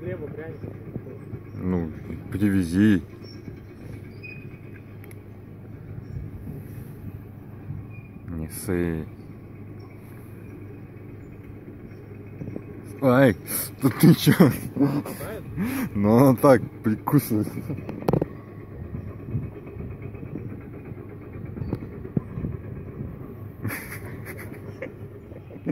Глеба пряника. Ну, привези. Не ссы. Ай, да ты чё? Ну она так прикусывает.